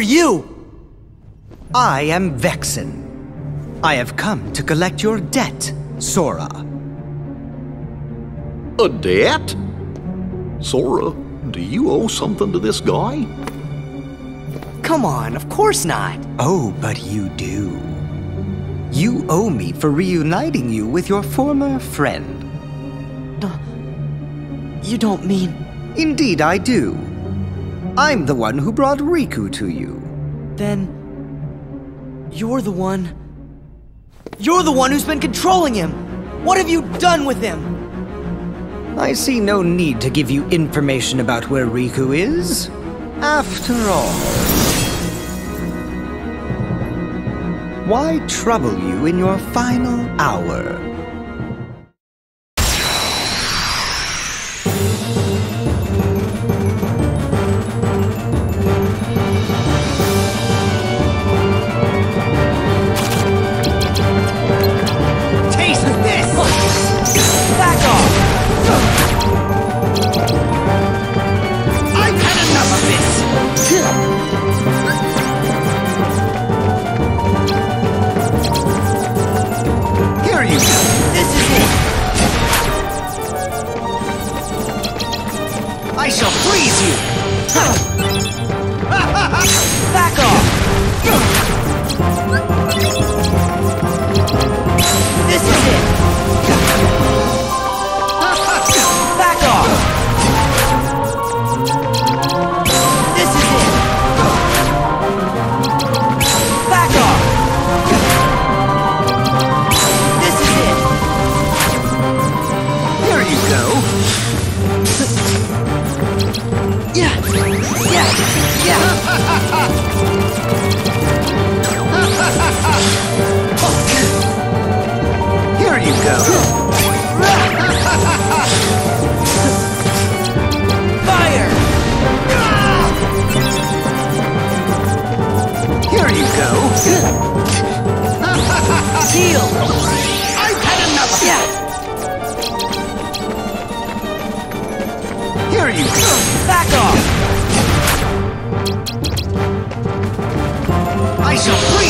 Who are you? I am Vexen. I have come to collect your debt, Sora. A debt? Sora, do you owe something to this guy? Come on, of course not. Oh, but you do. You owe me for reuniting you with your former friend. Uh, you don't mean. Indeed, I do. I'm the one who brought Riku to you. Then. You're the one. You're the one who's been controlling him! What have you done with him? I see no need to give you information about where Riku is. After all, why trouble you in your final hour? You go. Fire! Here you go. Heal! I've had enough of Yeah! Here you go. Back off! I shall freeze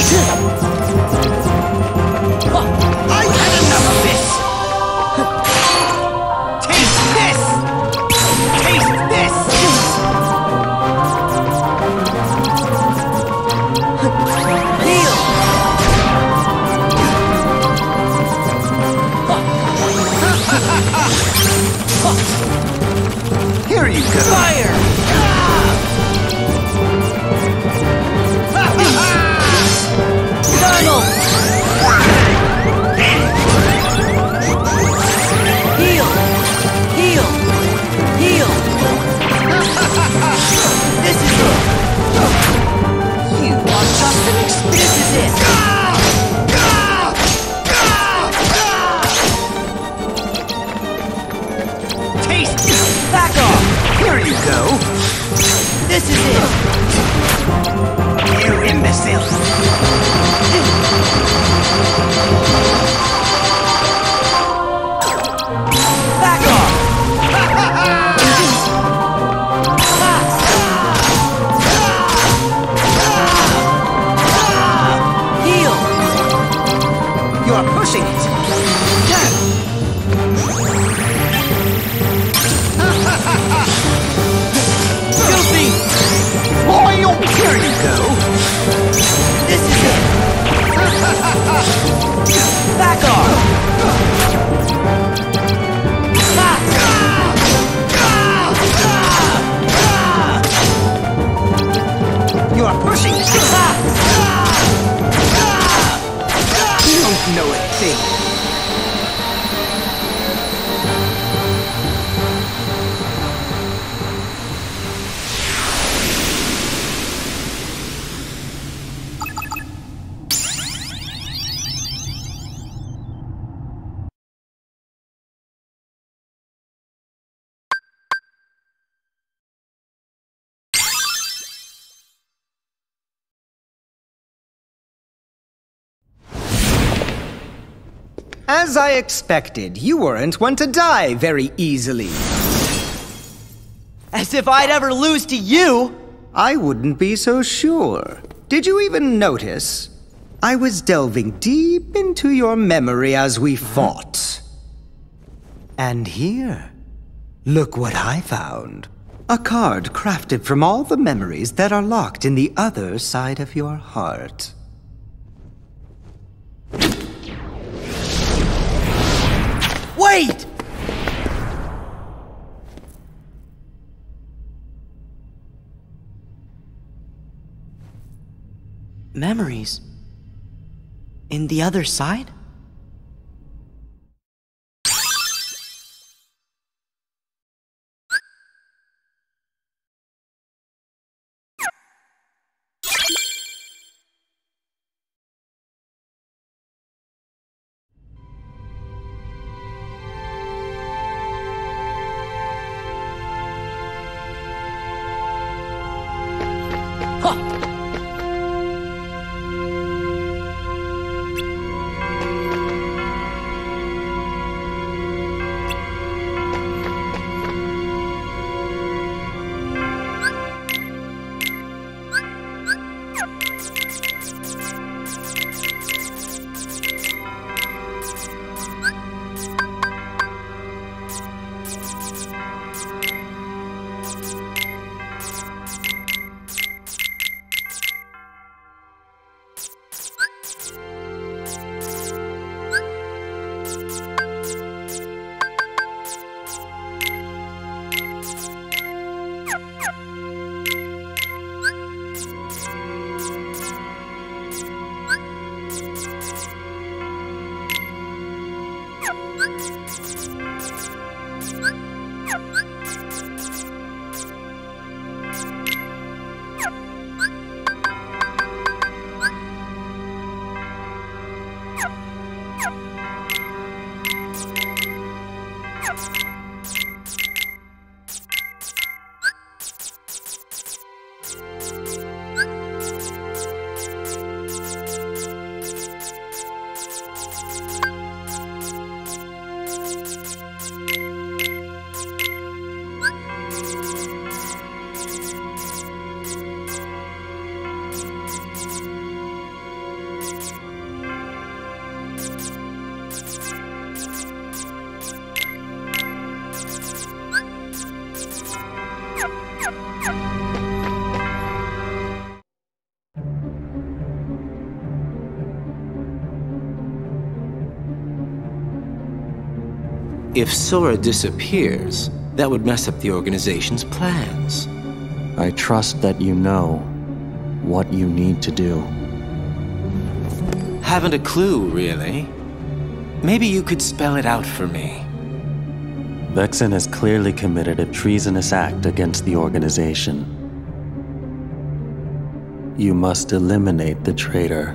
As I expected, you weren't one to die very easily. As if I'd ever lose to you! I wouldn't be so sure. Did you even notice? I was delving deep into your memory as we fought. And here, look what I found. A card crafted from all the memories that are locked in the other side of your heart. Wait! Memories? In the other side? you If Sora disappears, that would mess up the organization's plans. I trust that you know what you need to do. Haven't a clue, really. Maybe you could spell it out for me. Vexen has clearly committed a treasonous act against the organization. You must eliminate the traitor.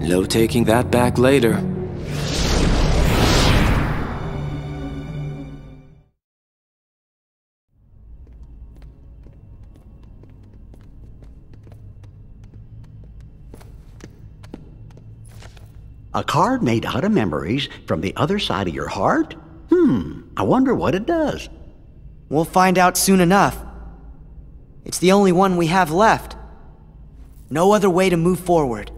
No taking that back later. A card made out of memories from the other side of your heart? Hmm, I wonder what it does. We'll find out soon enough. It's the only one we have left. No other way to move forward.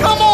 Come on!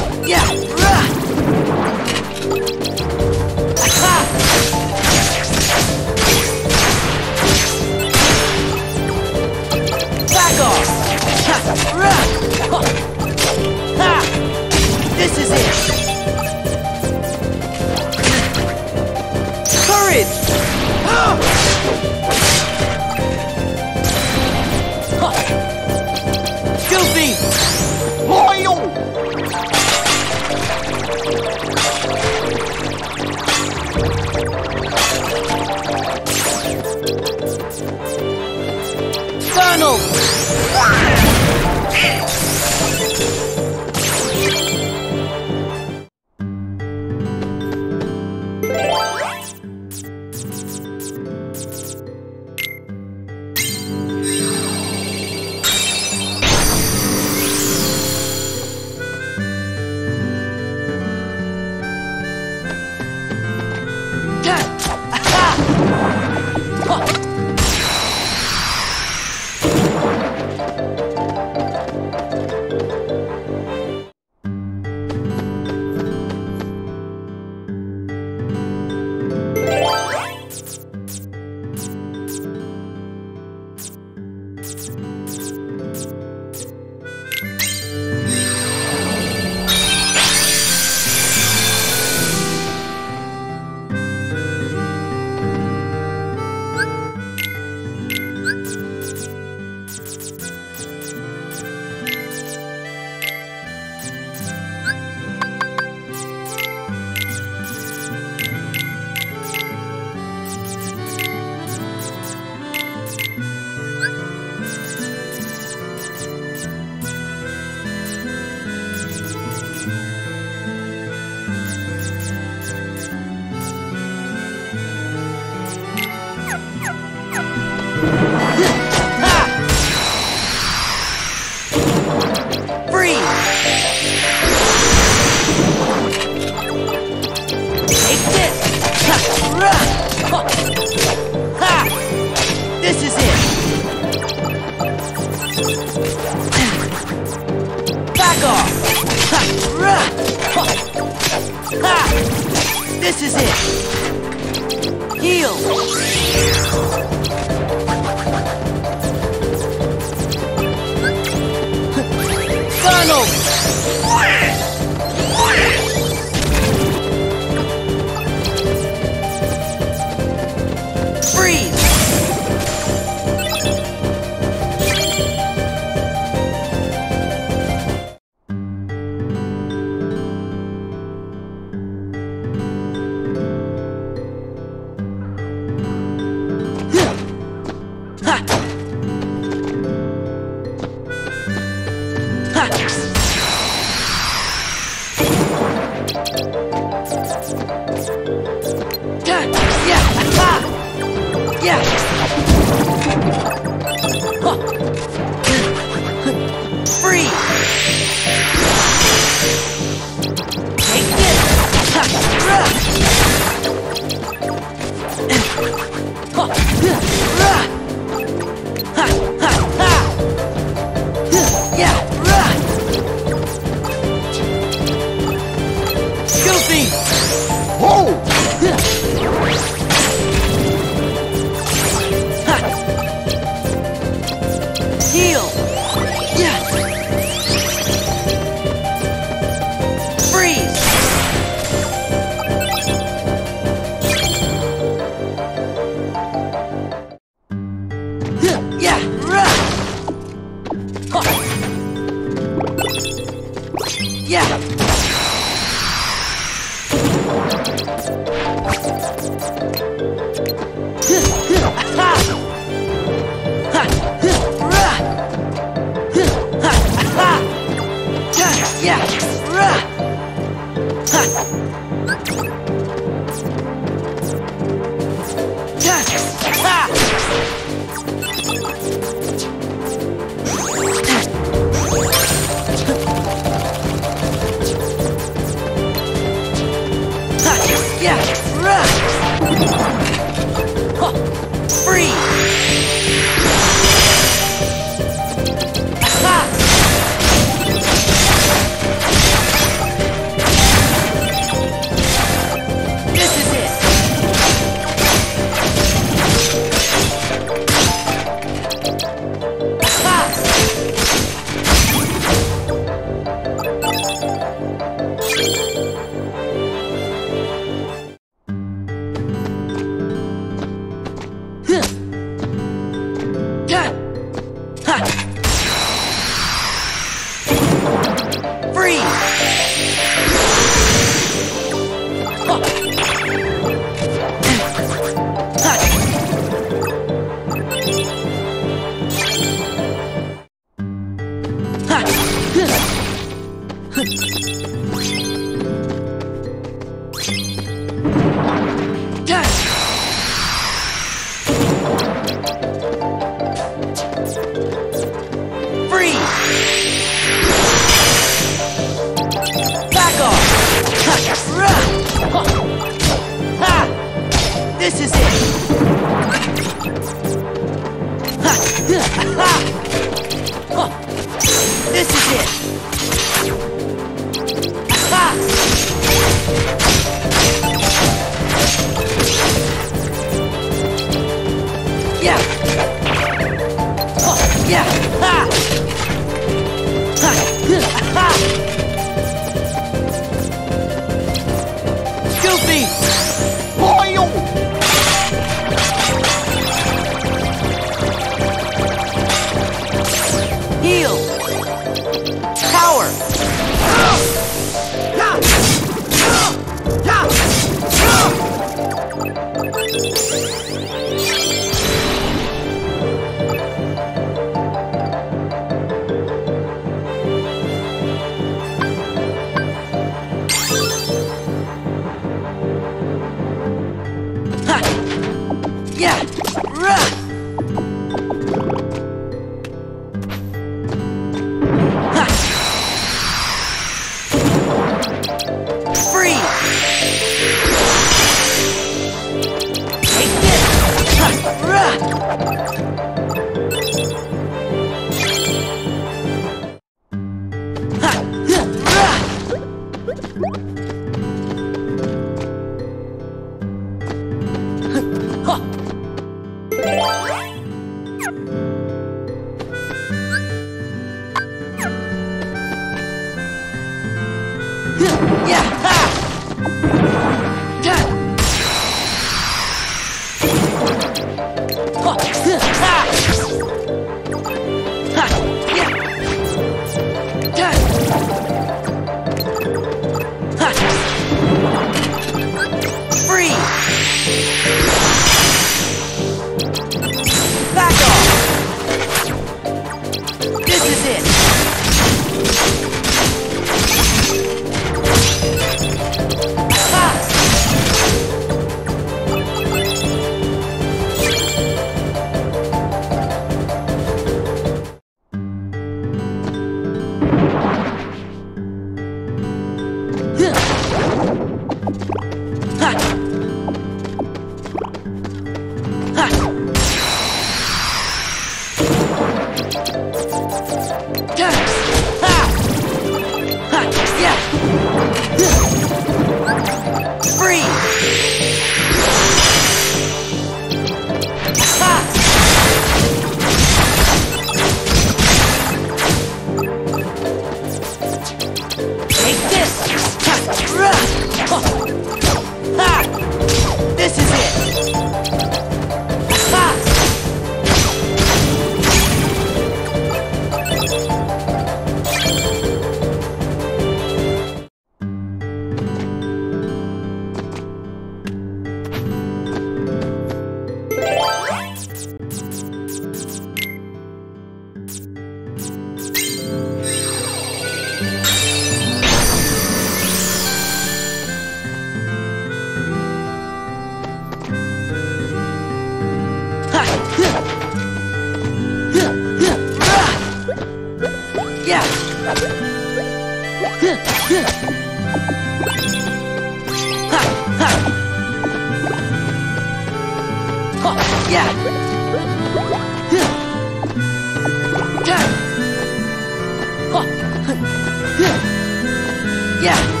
yeah!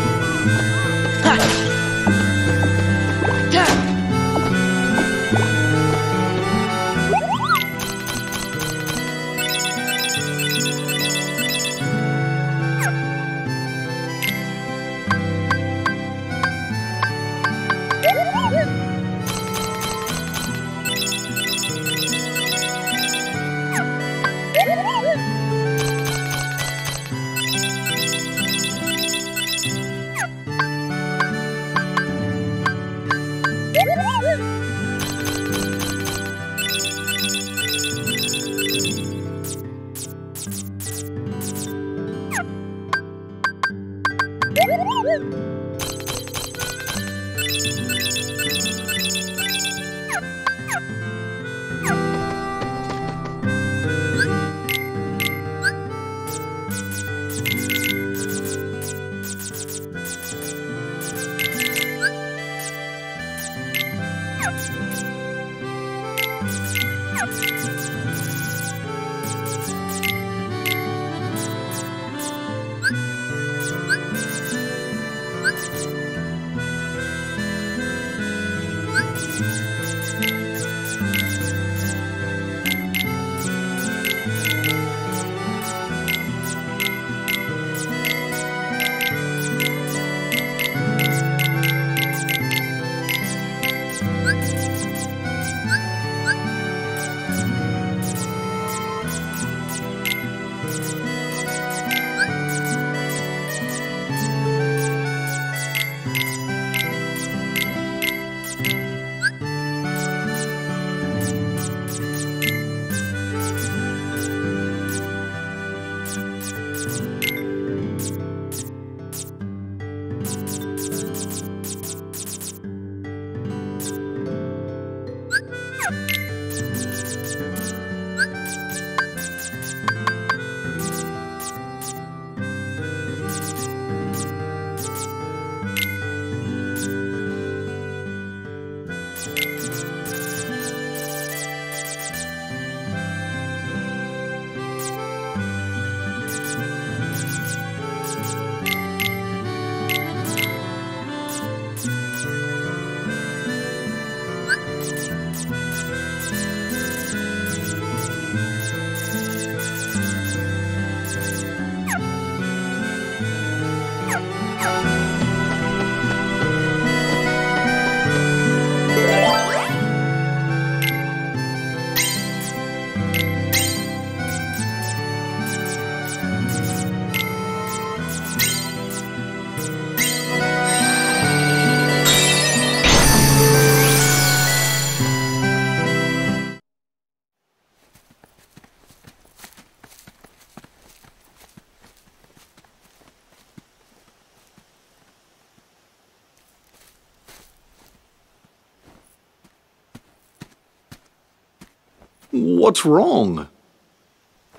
What's wrong?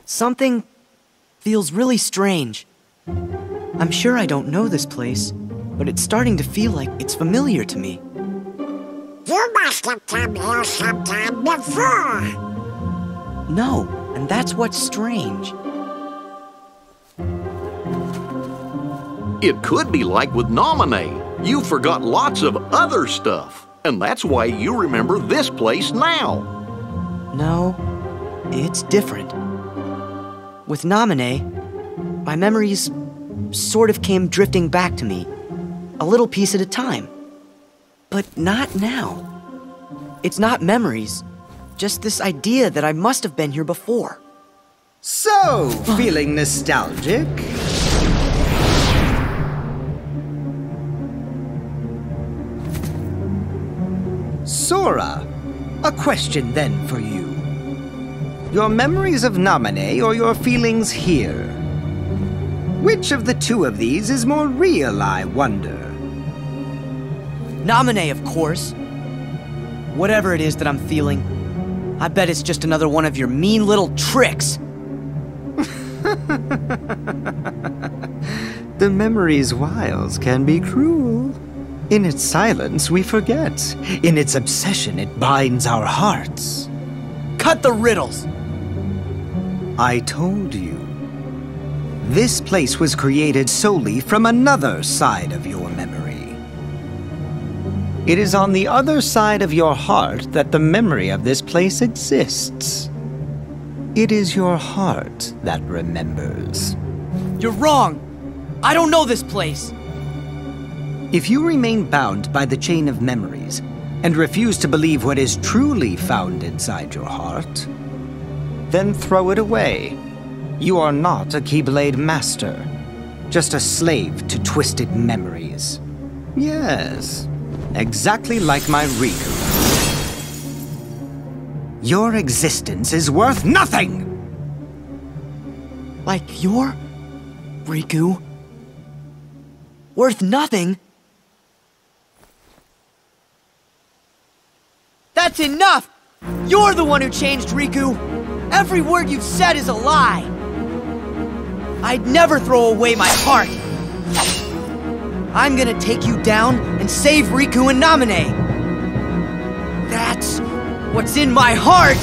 Something feels really strange. I'm sure I don't know this place, but it's starting to feel like it's familiar to me. You must have come here sometime before. No, and that's what's strange. It could be like with Namine. You forgot lots of other stuff, and that's why you remember this place now. No, it's different. With Namine, my memories sort of came drifting back to me, a little piece at a time. But not now. It's not memories, just this idea that I must have been here before. So, feeling nostalgic? Sora, a question then for you. Your memories of Namine or your feelings here? Which of the two of these is more real, I wonder? Namine, of course. Whatever it is that I'm feeling, I bet it's just another one of your mean little tricks. The memory's wiles can be cruel. In its silence, we forget. In its obsession, it binds our hearts. Cut the riddles! I told you. This place was created solely from another side of your memory. It is on the other side of your heart that the memory of this place exists. It is your heart that remembers. You're wrong! I don't know this place! If you remain bound by the chain of memories and refuse to believe what is truly found inside your heart, then throw it away. You are not a Keyblade master, just a slave to twisted memories. Yes, exactly like my Riku. Your existence is worth nothing! Like your Riku? Worth nothing? That's enough! You're the one who changed Riku! Every word you've said is a lie! I'd never throw away my heart! I'm gonna take you down and save Riku and Namine! That's what's in my heart!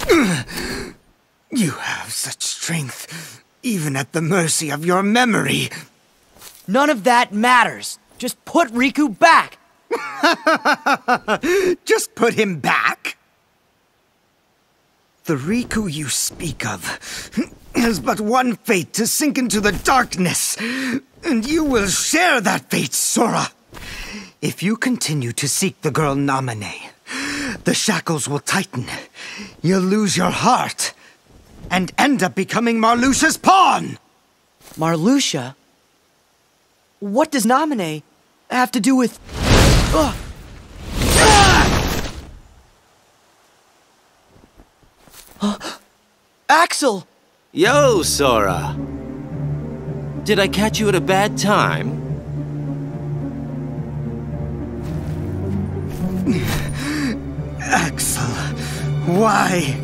You have such strength, even at the mercy of your memory. None of that matters. Just put Riku back. Just put him back. The Riku you speak of has but one fate to sink into the darkness, and you will share that fate, Sora. If you continue to seek the girl Namine, the shackles will tighten. You'll lose your heart and end up becoming Marluxia's pawn. Marluxia? What does Namine have to do with. Ugh. Huh? Axel! Yo, Sora! Did I catch you at a bad time? Axel, why?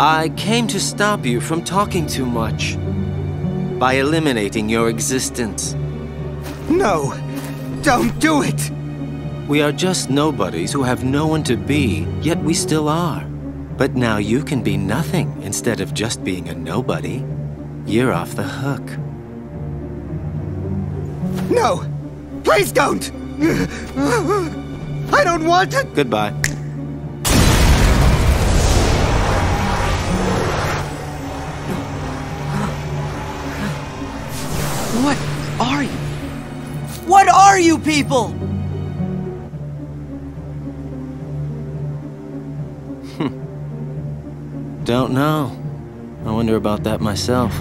I came to stop you from talking too much. By eliminating your existence. No, don't do it. We are just nobodies who have no one to be, yet we still are. But now you can be nothing instead of just being a nobody. You're off the hook. No, please don't. I don't want to. Goodbye. What are you? What are you people? Don't know. I wonder about that myself.